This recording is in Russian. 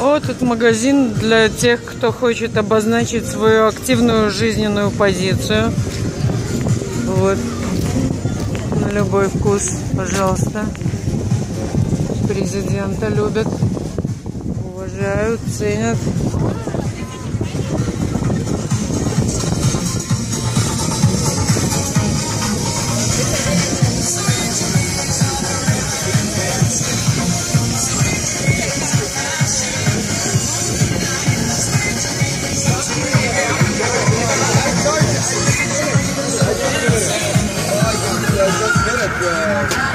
Вот тут магазин для тех, кто хочет обозначить свою активную жизненную позицию. Вот. На любой вкус, пожалуйста. Президента любят, уважают, ценят. good.